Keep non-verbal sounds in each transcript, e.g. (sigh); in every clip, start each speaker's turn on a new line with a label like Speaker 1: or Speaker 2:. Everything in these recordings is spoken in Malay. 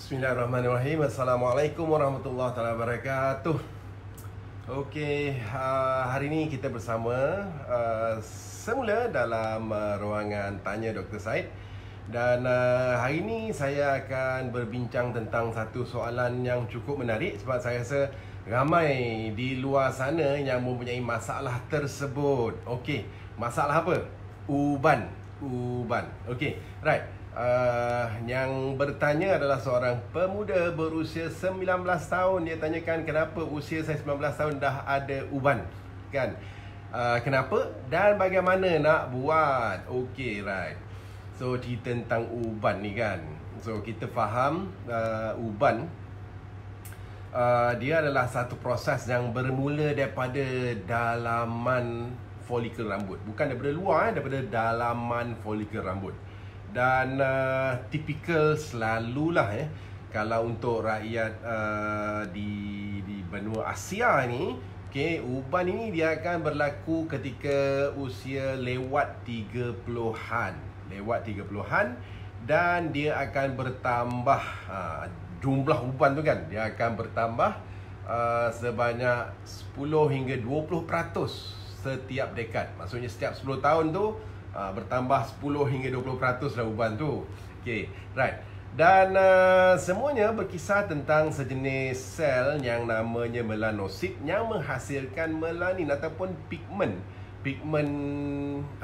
Speaker 1: Bismillahirrahmanirrahim. Assalamualaikum warahmatullahi taala wabarakatuh. Okey, uh, hari ini kita bersama uh, semula dalam uh, ruangan tanya Dr. Said dan uh, hari ini saya akan berbincang tentang satu soalan yang cukup menarik sebab saya rasa ramai di luar sana yang mempunyai masalah tersebut. Okey, masalah apa? Uban. Uban. Okey, right. Uh, yang bertanya adalah seorang pemuda berusia 19 tahun. Dia tanyakan kenapa usia saya 19 tahun dah ada uban? Kan? Uh, kenapa dan bagaimana nak buat? Okay right. So cerita tentang uban ni kan. So kita faham uh, uban uh, Dia adalah satu proses yang bermula daripada dalaman folikel rambut. Bukan daripada luar, eh, daripada dalaman folikel rambut dan uh, typical selalulah eh kalau untuk rakyat uh, di di benua Asia ni okey uban ini dia akan berlaku ketika usia lewat 30-an lewat 30-an dan dia akan bertambah uh, jumlah uban tu kan dia akan bertambah uh, sebanyak 10 hingga 20% setiap dekad maksudnya setiap 10 tahun tu uh, bertambah 10 hingga 20% dah uban tu. Okey, right. Dan uh, semuanya berkisar tentang sejenis sel yang namanya melanosit yang menghasilkan melanin ataupun pigmen pigmen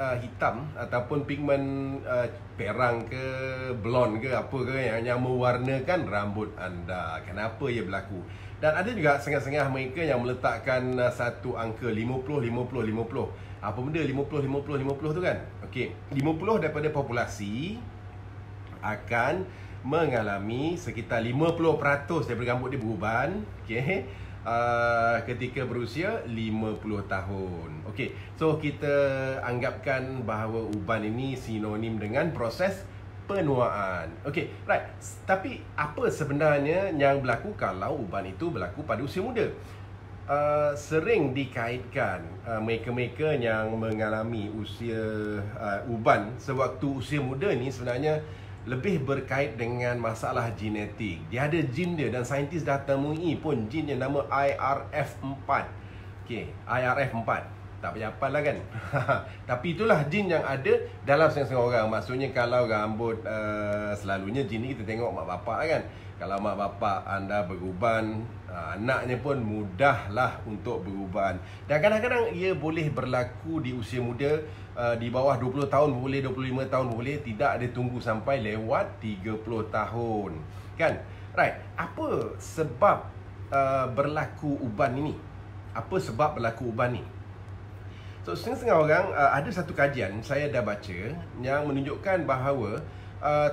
Speaker 1: uh, hitam ataupun pigmen uh, perang ke blond ke apa ke yang, yang mewarnakan rambut anda. Kenapa ia berlaku? Dan ada juga setengah-setengah mereka yang meletakkan uh, satu angka 50 50 50 apa benda 50 50 50 tu kan okey 50 daripada populasi akan mengalami sekitar 50% daripada rambut dia beruban okey uh, ketika berusia 50 tahun okey so kita anggapkan bahawa uban ini sinonim dengan proses penuaan. Okey, right. Tapi apa sebenarnya yang berlaku kalau uban itu berlaku pada usia muda? Uh, sering dikaitkan uh, mereka-mereka yang mengalami usia uh, uban sewaktu usia muda ni sebenarnya lebih berkait dengan masalah genetik. Dia ada jin dia dan saintis dah temui pun jin yang nama IRF4. Okey, IRF4. Tak payah hafal lah kan (laughs) Tapi itulah jin yang ada dalam setengah-setengah orang Maksudnya kalau rambut uh, Selalunya jin ni kita tengok mak bapak kan Kalau mak bapak anda beruban uh, Anaknya pun mudahlah untuk beruban. Dan kadang-kadang ia boleh berlaku di usia muda uh, Di bawah 20 tahun boleh 25 tahun boleh Tidak ada tunggu sampai lewat 30 tahun. Kan? Right. Apa sebab uh, berlaku uban ini? Apa sebab berlaku uban ni So setengah-setengah orang ada satu kajian saya dah baca yang menunjukkan bahawa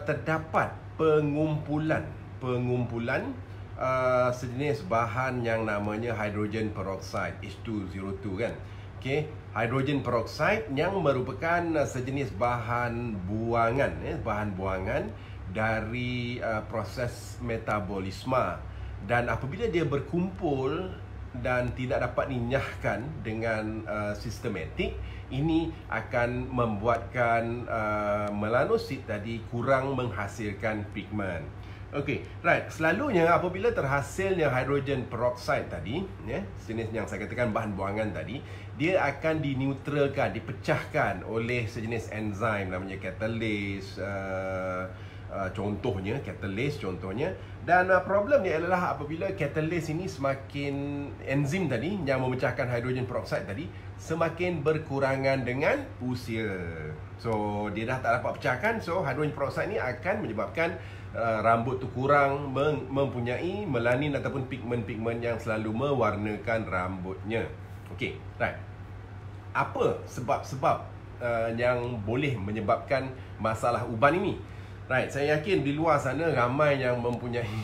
Speaker 1: terdapat pengumpulan pengumpulan uh, sejenis bahan yang namanya hydrogen peroxide H202 kan. Okey, hydrogen peroxide yang merupakan uh, sejenis bahan buangan eh bahan buangan dari uh, proses metabolisme dan apabila dia berkumpul dan tidak dapat dinyahkan dengan uh, sistematik ini akan membuatkan uh, melanosit tadi kurang menghasilkan pigmen. Okey, right. Selalunya apabila terhasilnya hydrogen peroxide tadi, ya, jenis yang saya katakan bahan buangan tadi, dia akan dineutralkan, dipecahkan oleh sejenis enzim namanya catalase uh, uh, contohnya catalase contohnya dan uh, problem ni adalah apabila catalase ini semakin enzim tadi yang memecahkan hidrogen peroksida tadi semakin berkurangan dengan usia. So dia dah tak dapat pecahkan so hidrogen peroksida ni akan menyebabkan uh, rambut tu kurang mempunyai melanin ataupun pigmen-pigmen yang selalu mewarnakan rambutnya. Okey, right. Apa sebab-sebab uh, yang boleh menyebabkan masalah uban ini? Right, saya yakin di luar sana ramai yang mempunyai (laughs)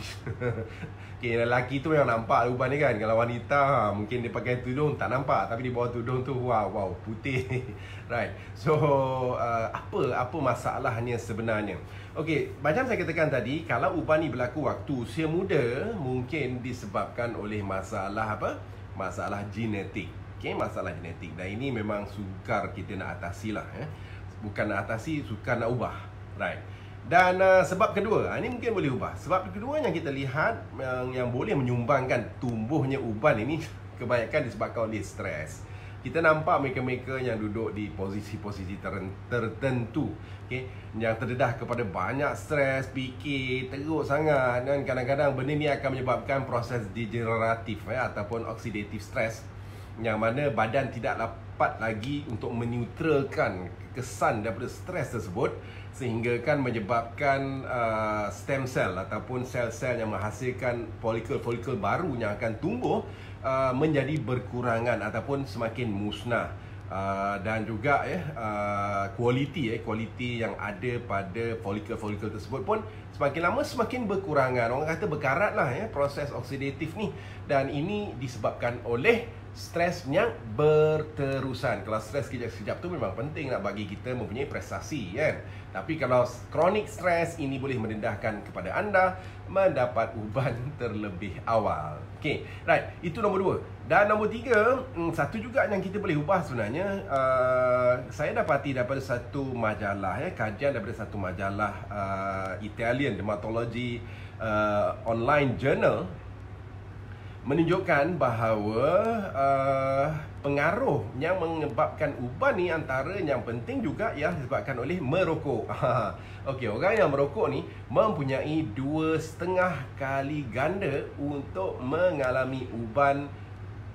Speaker 1: Okay, lelaki tu yang nampak uban ni kan Kalau wanita, ha, mungkin dia pakai tudung tak nampak Tapi di bawah tudung tu, wow, wow, putih (laughs) Right, so uh, apa apa masalahnya sebenarnya? Okay, macam saya katakan tadi Kalau uban ni berlaku waktu usia muda Mungkin disebabkan oleh masalah apa? Masalah genetik. Okay, masalah genetik. Dan ini memang sukar kita nak atasi lah eh? Bukan nak atasi, sukar nak ubah. Right Dan uh, sebab kedua, ini mungkin boleh ubah. Sebab kedua yang kita lihat yang, yang boleh menyumbangkan tumbuhnya uban ini (laughs) kebanyakan disebabkan oleh stres kita nampak mereka-mereka yang duduk di posisi-posisi tertentu okay? yang terdedah kepada banyak stres, fikir, teruk sangat dan kadang-kadang benda ni akan menyebabkan proses degeneratif ya, ataupun oxidative stress yang mana badan tidak dapat lagi untuk meneutralkan kesan daripada stres tersebut sehingga kan menyebabkan uh, stem cell ataupun sel-sel yang menghasilkan folikel-folikel baru yang akan tumbuh uh, menjadi berkurangan ataupun semakin musnah. Uh, dan juga uh, kualiti ya kualiti yang ada pada folikel-folikel tersebut pun semakin lama semakin berkurangan. Orang kata berkarat lah ya proses oksidatif ni. Dan ini disebabkan oleh stres yang berterusan. Kalau stres kejap-kejap tu memang penting nak bagi kita mempunyai prestasi kan. Tapi kalau chronic stress ini boleh merendahkan kepada anda mendapat uban (laughs) terlebih awal. Okay, right. Itu nombor dua. Dan nombor tiga, hmm, satu juga yang kita boleh ubah sebenarnya, uh, saya dapati daripada satu majalah, ya, kajian daripada satu majalah uh, Italian Dermatology uh, online journal menunjukkan bahawa uh, pengaruh yang menyebabkan uban ni antara yang penting juga ialah disebabkan oleh merokok. (laughs) Okey, orang yang merokok ni mempunyai dua setengah kali ganda untuk mengalami uban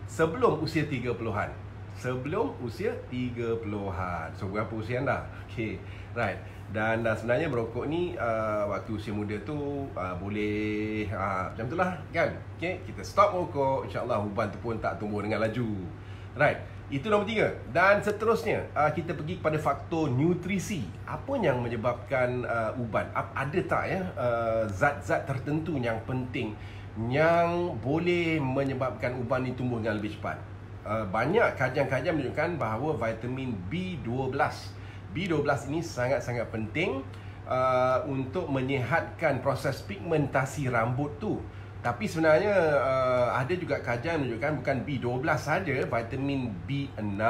Speaker 1: sebelum usia 30-an. Sebelum usia 30-an. So berapa usia anda? Okey. Right. Dan uh, sebenarnya merokok ni uh, waktu usia muda tu uh, boleh uh, macam itulah kan. Okey, kita stop merokok, insya-Allah uban tu pun tak tumbuh dengan laju. Right. Itu nombor tiga Dan seterusnya uh, kita pergi kepada faktor nutrisi. Apa yang menyebabkan uh, uban? Ada tak ya uh, zat-zat tertentu yang penting yang boleh menyebabkan uban ni tumbuh dengan lebih cepat? Uh, banyak kajian-kajian menunjukkan bahawa vitamin B12 B12 ini sangat-sangat penting uh, untuk menyehatkan proses pigmentasi rambut tu. Tapi sebenarnya uh, ada juga kajian menunjukkan bukan B12 saja, vitamin B6,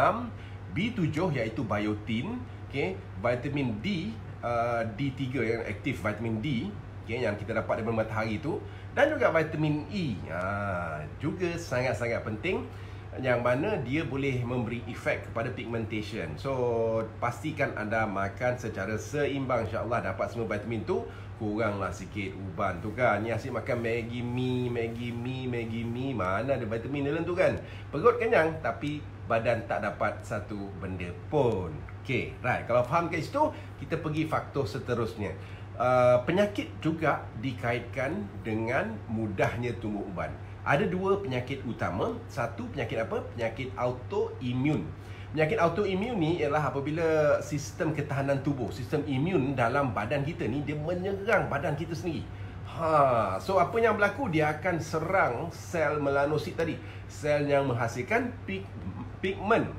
Speaker 1: B7 iaitu biotin, okay, vitamin D, uh, D3 yang aktif vitamin D, okay, yang kita dapat daripada matahari itu dan juga vitamin E. Uh, juga sangat-sangat penting yang mana dia boleh memberi efek kepada pigmentation. So, pastikan anda makan secara seimbang insya-Allah dapat semua vitamin tu. Kuranglah sikit uban tu kan. Ni asyik makan Maggi mi, Maggi mi, Maggi mi, mana ada vitamin dalam tu kan. Perut kenyang tapi badan tak dapat satu benda pun. Okay, right. Kalau faham kat situ, kita pergi faktor seterusnya. Uh, penyakit juga dikaitkan dengan mudahnya tumbuh uban ada dua penyakit utama. Satu penyakit apa? Penyakit autoimun. Penyakit autoimun ni ialah apabila sistem ketahanan tubuh, sistem imun dalam badan kita ni dia menyerang badan kita sendiri. Ha, so apa yang berlaku dia akan serang sel melanosit tadi, sel yang menghasilkan pig, pigment.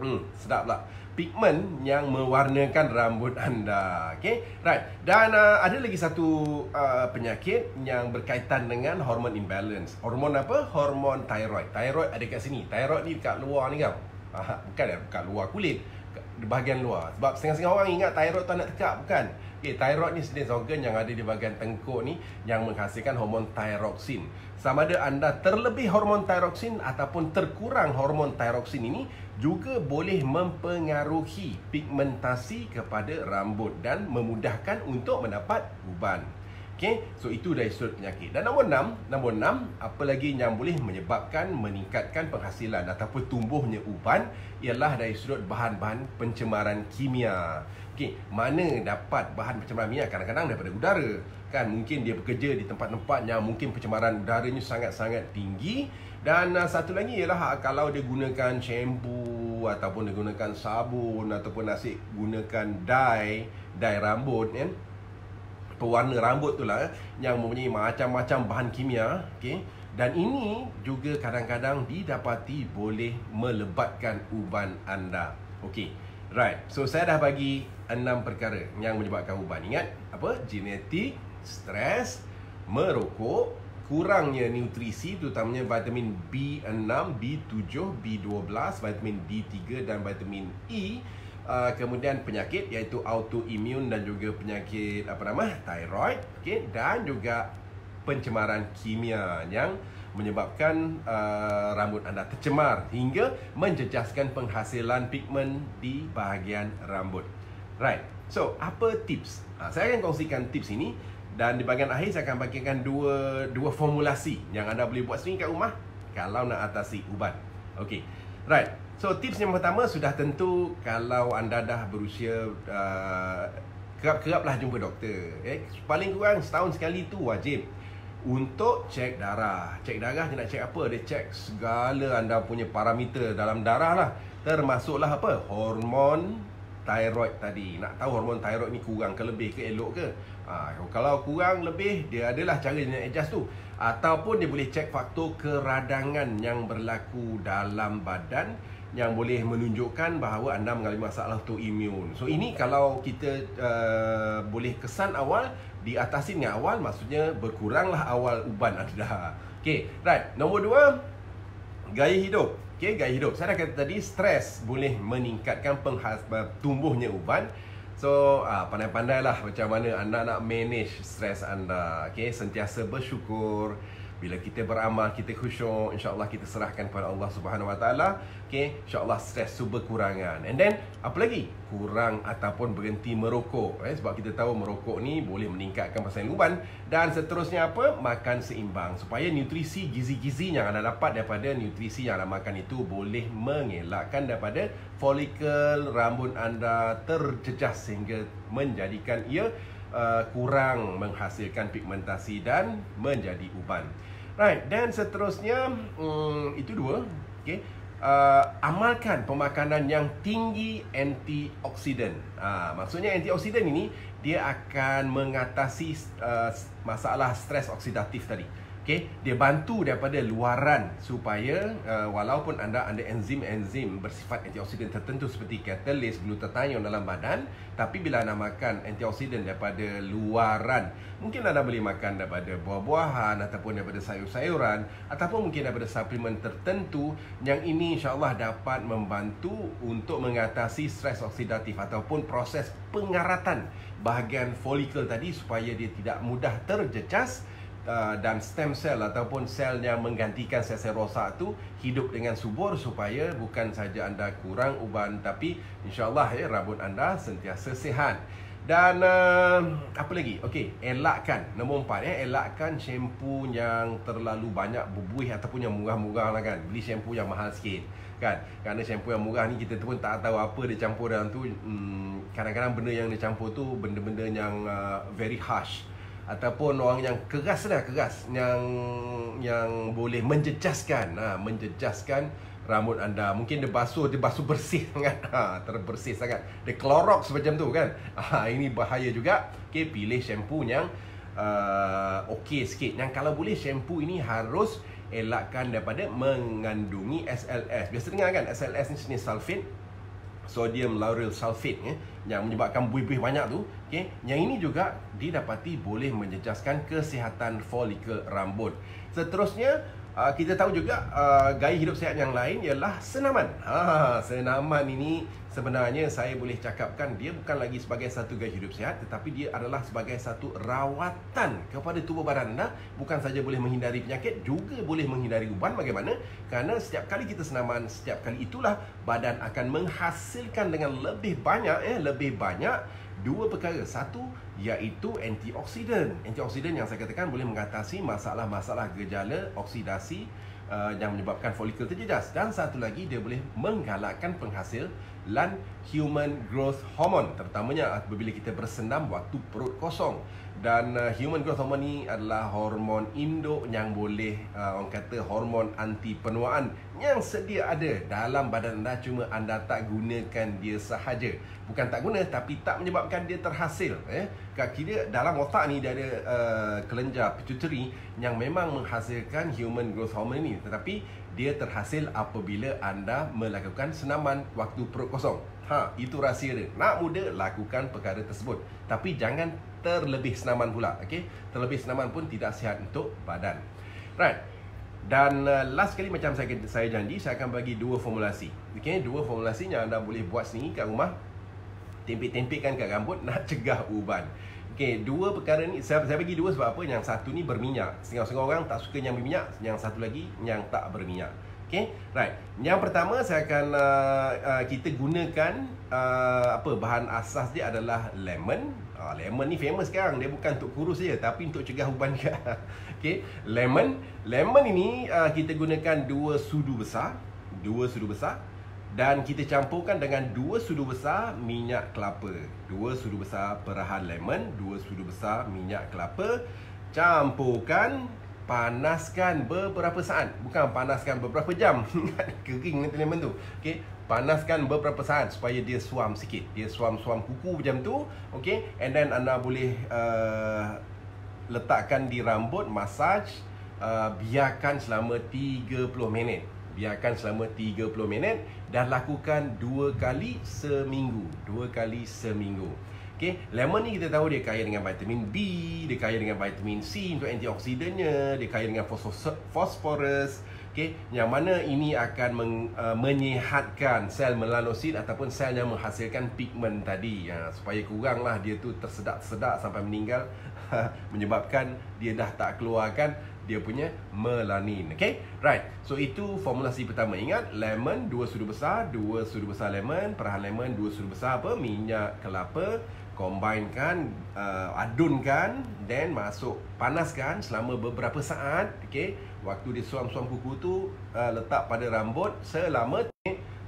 Speaker 1: Hmm, sedap tak? Pigment yang mewarnakan rambut anda. Okay, right. Dan uh, ada lagi satu uh, penyakit yang berkaitan dengan hormon imbalance. Hormon apa? Hormon thyroid. Thyroid ada kat sini. Thyroid ni dekat luar ni kan? Uh, bukan dekat luar kulit. Di bahagian luar. Sebab setengah-setengah orang ingat thyroid tu nak tekak. Bukan. Okay, thyroid ni jenis organ yang ada di bahagian tengkuk ni yang menghasilkan hormon thyroxin. Sama ada anda terlebih hormon thyroxin ataupun terkurang hormon thyroxin ini juga boleh mempengaruhi pigmentasi kepada rambut dan memudahkan untuk mendapat uban. Okay, so itu dari sudut penyakit. Dan nombor enam, nombor enam, apa lagi yang boleh menyebabkan meningkatkan penghasilan ataupun tumbuhnya uban ialah dari sudut bahan-bahan pencemaran kimia. Okay, mana dapat bahan pencemaran kimia? Kadang-kadang daripada udara. Kan, mungkin dia bekerja di tempat-tempat yang mungkin pencemaran udaranya sangat-sangat tinggi dan uh, satu lagi ialah uh, kalau dia gunakan shampoo ataupun dia gunakan sabun ataupun nasi gunakan dye, dye rambut kan. Pewarna rambut tu lah eh, yang mempunyai macam-macam bahan kimia, okey. Dan ini juga kadang-kadang didapati boleh melebatkan uban anda. Okey. Right. So saya dah bagi enam perkara yang menyebabkan uban. Ingat apa? Genetik, stres, merokok, kurangnya nutrisi terutamanya vitamin B6, B7, B12, vitamin D3 dan vitamin E uh, kemudian penyakit iaitu autoimmune dan juga penyakit apa nama thyroid okey dan juga pencemaran kimia yang menyebabkan uh, rambut anda tercemar hingga menjejaskan penghasilan pigmen di bahagian rambut. Right. So, apa tips? Ha, saya akan kongsikan tips ini dan di bahagian akhir saya akan bagikan dua dua formulasi yang anda boleh buat sendiri kat rumah kalau nak atasi ubat. Okey. Right. So tips yang pertama sudah tentu kalau anda dah berusia uh, kerap-keraplah jumpa doktor. Eh paling kurang setahun sekali tu wajib untuk cek darah. Cek darah dia nak cek apa? Dia cek segala anda punya parameter dalam darah lah. Termasuklah apa? Hormon thyroid tadi. Nak tahu hormon thyroid ni kurang ke lebih ke elok ke? Ha, kalau kurang lebih, dia adalah cara dia nak adjust tu. Ataupun dia boleh cek faktor keradangan yang berlaku dalam badan yang boleh menunjukkan bahawa anda mengalami masalah autoimun. So ini kalau kita uh, boleh kesan awal diatasi dengan awal maksudnya berkuranglah awal uban anda. Okey, right. Nombor dua, gaya hidup. Okey, gaya hidup. Saya dah kata tadi stres boleh meningkatkan penghas tumbuhnya uban. So, uh, pandai-pandailah macam mana anda nak manage stres anda. Okey, sentiasa bersyukur. Bila kita beramal, kita khusyuk, insya-Allah kita serahkan kepada Allah Subhanahu Wa Taala. Okey, insya-Allah stres tu berkurangan. And then apa lagi? Kurang ataupun berhenti merokok. Eh sebab kita tahu merokok ni boleh meningkatkan pasal luban dan seterusnya apa? Makan seimbang supaya nutrisi gizi-gizi yang anda dapat daripada nutrisi yang anda makan itu boleh mengelakkan daripada folikel rambut anda terjejas sehingga menjadikan ia uh, kurang menghasilkan pigmentasi dan menjadi uban. Right, dan seterusnya um, itu dua. Okay. Uh, amalkan pemakanan yang tinggi antioksidan. Uh, maksudnya antioksidan ini dia akan mengatasi uh, masalah stres oksidatif tadi. Okay, dia bantu daripada luaran supaya uh, walaupun anda ada enzim-enzim bersifat antioksidan tertentu seperti katalis, glutathione dalam badan, tapi bila anda makan antioksidan daripada luaran, mungkin anda boleh makan daripada buah-buahan ataupun daripada sayur-sayuran ataupun mungkin daripada suplemen tertentu yang ini insya-Allah dapat membantu untuk mengatasi stres oksidatif ataupun proses pengaratan bahagian folikel tadi supaya dia tidak mudah terjejas uh, dan stem cell ataupun sel yang menggantikan sel-sel rosak tu hidup dengan subur supaya bukan saja anda kurang uban tapi insyaallah ya rambut anda sentiasa sihat. Dan uh, apa lagi? Okey, elakkan nombor empat ya, elakkan shampoo yang terlalu banyak berbuih ataupun yang murah-murah lah kan. Beli shampoo yang mahal sikit kan. Kerana shampoo yang murah ni kita pun tak tahu apa dia campur dalam tu. Hmm, kadang-kadang benda yang dia campur tu benda-benda yang uh, very harsh ataupun orang yang keras lah keras. Yang yang boleh menjejaskan. Ha, menjejaskan rambut anda. Mungkin dia basuh dia basuh bersih (laughs) sangat. Ha, terbersih sangat. Dia Clorox macam tu kan? Ha, ini bahaya juga. Okay, pilih shampoo yang uh, okey sikit. Yang kalau boleh shampoo ini harus elakkan daripada mengandungi SLS biasa dengar kan SLS ni jenis sulfate sodium lauryl sulfate eh, yang menyebabkan buih-buih banyak tu okay. yang ini juga didapati boleh menjejaskan kesihatan folikel rambut seterusnya uh, kita tahu juga uh, gaya hidup sihat yang lain ialah senaman. Ha, senaman ini sebenarnya saya boleh cakapkan dia bukan lagi sebagai satu gaya hidup sihat tetapi dia adalah sebagai satu rawatan kepada tubuh badan anda. Bukan saja boleh menghindari penyakit juga boleh menghindari uban. Bagaimana? Kerana setiap kali kita senaman setiap kali itulah badan akan menghasilkan dengan lebih banyak eh lebih banyak dua perkara. Satu iaitu antioksidan. Antioksidan yang saya katakan boleh mengatasi masalah-masalah gejala oksidasi uh, yang menyebabkan folikel terjejas. Dan satu lagi dia boleh menggalakkan penghasil lan human growth hormone terutamanya apabila kita bersenam waktu perut kosong dan uh, human growth hormone ni adalah hormon induk yang boleh uh, orang kata hormon anti penuaan yang sedia ada dalam badan anda cuma anda tak gunakan dia sahaja bukan tak guna tapi tak menyebabkan dia terhasil eh kira dalam otak ni dia ada uh, kelenjar pituitary yang memang menghasilkan human growth hormone ni tetapi dia terhasil apabila anda melakukan senaman waktu perut kosong. Ha, itu rahsia dia. Nak muda lakukan perkara tersebut. Tapi jangan terlebih senaman pula, okey? Terlebih senaman pun tidak sihat untuk badan. Right. Dan uh, last kali macam saya saya janji saya akan bagi dua formulasi. Okey, dua formulasi yang anda boleh buat sendiri kat rumah tempik-tempikkan kat rambut (laughs) nak cegah uban. Okey, dua perkara ni saya, saya bagi dua sebab apa? Yang satu ni berminyak. Setengah-setengah orang tak suka yang berminyak, yang satu lagi yang tak berminyak. Okey, right. Yang pertama saya akan uh, uh, kita gunakan uh, apa bahan asas dia adalah lemon. Uh, lemon ni famous sekarang. Dia bukan untuk kurus saja tapi untuk cegah uban juga. (laughs) Okey, lemon. Lemon ini uh, kita gunakan dua sudu besar, dua sudu besar dan kita campurkan dengan dua sudu besar minyak kelapa. Dua sudu besar perahan lemon, dua sudu besar minyak kelapa. Campurkan, panaskan beberapa saat. Bukan panaskan beberapa jam. (laughs) Kering nanti lemon tu. Okey, panaskan beberapa saat supaya dia suam sikit. Dia suam-suam kuku macam tu. Okey, and then anda boleh uh, letakkan di rambut, massage, uh, biarkan selama 30 minit biarkan selama 30 minit dan lakukan dua kali seminggu dua kali seminggu Okay, lemon ni kita tahu dia kaya dengan vitamin B, dia kaya dengan vitamin C untuk antioksidannya, dia kaya dengan fosforus. Okay, yang mana ini akan meng, uh, menyihatkan sel melanosit ataupun sel yang menghasilkan pigmen tadi. Ya, supaya kuranglah dia tu tersedak-sedak sampai meninggal menyebabkan dia dah tak keluarkan dia punya melanin. Okay? Right. So itu formulasi pertama. Ingat, lemon dua sudu besar, dua sudu besar lemon, perahan lemon dua sudu besar apa? Minyak kelapa. Combinekan, uh, adunkan, then masuk panaskan selama beberapa saat. Okay? Waktu dia suam-suam kuku tu, uh, letak pada rambut selama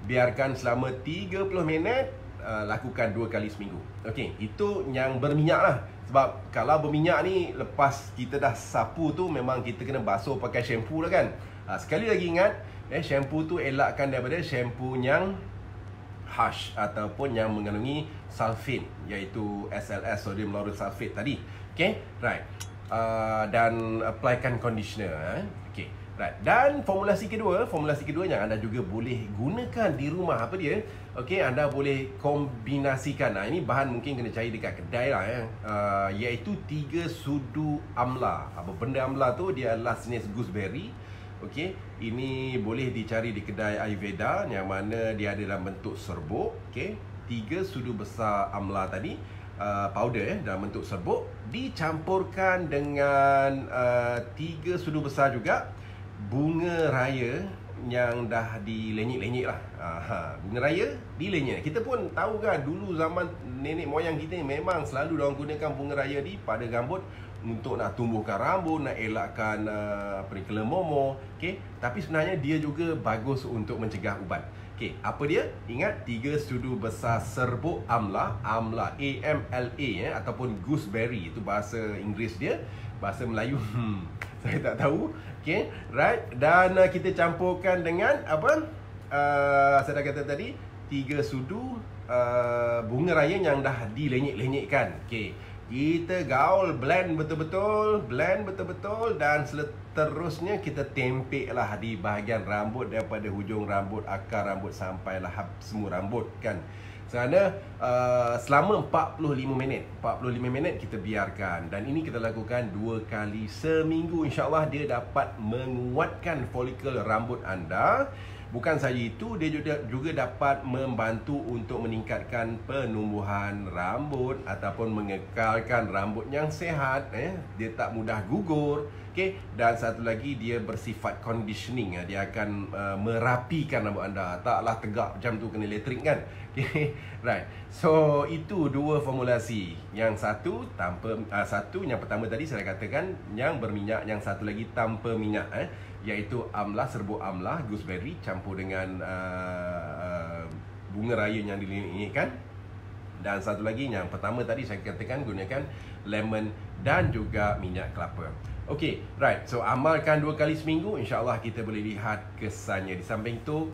Speaker 1: biarkan selama 30 minit uh, lakukan dua kali seminggu. Okey, itu yang berminyak lah. Sebab kalau berminyak ni lepas kita dah sapu tu memang kita kena basuh pakai shampoo lah kan. Uh, sekali lagi ingat, eh shampoo tu elakkan daripada shampoo yang harsh ataupun yang mengandungi sulfate iaitu SLS sodium lauryl sulfate tadi. Okey, right. Uh, dan applykan conditioner eh. Okey. Right. Dan formulasi kedua, formulasi kedua yang anda juga boleh gunakan di rumah apa dia? Okey, anda boleh kombinasikan. Nah, ini bahan mungkin kena cari dekat kedai lah ya. Uh, iaitu tiga sudu amla. Apa benda amla tu dia adalah jenis gooseberry. Okey, ini boleh dicari di kedai Ayurveda yang mana dia ada dalam bentuk serbuk. Okey, tiga sudu besar amla tadi uh, powder eh, dalam bentuk serbuk dicampurkan dengan uh, tiga sudu besar juga bunga raya yang dah dilenyek-lenyek lah Aha, Bunga raya dilenyek. Kita pun tahu kan dulu zaman nenek moyang kita memang selalu orang gunakan bunga raya di pada rambut Untuk nak tumbuhkan rambut, nak elakkan uh, perikala momo okay? Tapi sebenarnya dia juga bagus untuk mencegah ubat. Okay, apa dia? Ingat tiga sudu besar serbuk amla Amla, A-M-L-A eh, Ataupun gooseberry, itu bahasa Inggeris dia. Bahasa Melayu, (laughs) hmm, saya tak tahu. Okay, right? Dan uh, kita campurkan dengan apa? Uh, Saya dah kata tadi Tiga sudu uh, bunga raya yang dah dilenyek-lenyekkan. Okay kita gaul blend betul-betul blend betul-betul dan seterusnya kita tempek lah di bahagian rambut daripada hujung rambut akar rambut sampailah semua rambut kan? Kerana uh, selama 45 minit 45 minit kita biarkan Dan ini kita lakukan dua kali seminggu. InsyaAllah dia dapat menguatkan folikel rambut anda Bukan saja itu, dia juga, juga dapat membantu untuk meningkatkan penumbuhan rambut Ataupun mengekalkan rambut yang sehat eh? Dia tak mudah gugur okay? Dan satu lagi, dia bersifat conditioning eh? Dia akan uh, merapikan rambut anda Taklah tegak macam tu kena elektrik kan (laughs) okay? Right, so itu dua formulasi Yang satu, tanpa uh, satu yang pertama tadi saya katakan Yang berminyak, yang satu lagi tanpa minyak eh? Iaitu amla serbuk amla gooseberry campur dengan uh, uh, bunga raya yang dilinikkan dan satu lagi yang pertama tadi saya katakan gunakan lemon dan juga minyak kelapa. Okey, right. So amalkan dua kali seminggu insya-Allah kita boleh lihat kesannya. Di samping tu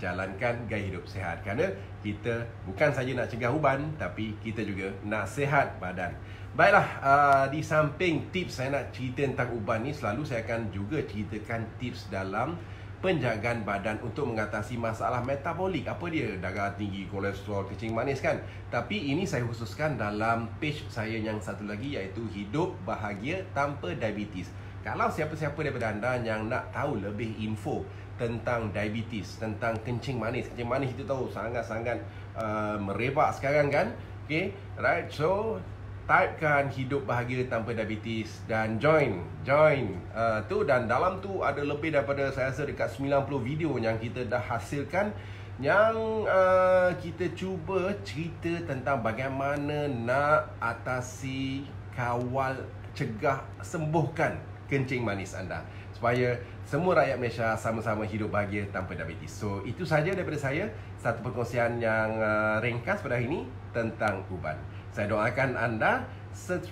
Speaker 1: jalankan gaya hidup sihat kerana kita bukan saja nak cegah uban tapi kita juga nak sihat badan. Baiklah, uh, di samping tips saya nak cerita tentang uban ni selalu saya akan juga ceritakan tips dalam penjagaan badan untuk mengatasi masalah metabolik. Apa dia? Darah tinggi, kolesterol, kencing manis kan? Tapi ini saya khususkan dalam page saya yang satu lagi iaitu hidup bahagia tanpa diabetes. Kalau siapa-siapa daripada anda yang nak tahu lebih info tentang diabetes, tentang kencing manis. Kencing manis itu tahu sangat-sangat uh, merebak sekarang kan. Okay, right. So, typekan hidup bahagia tanpa diabetes dan join join uh, tu dan dalam tu ada lebih daripada saya rasa dekat 90 video yang kita dah hasilkan yang uh, kita cuba cerita tentang bagaimana nak atasi kawal cegah sembuhkan kencing manis anda supaya semua rakyat Malaysia sama-sama hidup bahagia tanpa diabetes. So itu saja daripada saya satu perkongsian yang uh, ringkas pada hari ini tentang uban. Saya doakan anda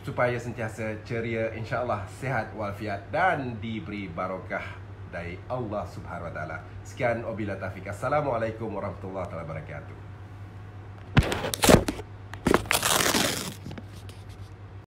Speaker 1: supaya sentiasa ceria, insya-Allah sihat walafiat dan diberi barokah dari Allah Subhanahu Wa Taala. Sekian wabillahi taufik. Assalamualaikum warahmatullahi wabarakatuh.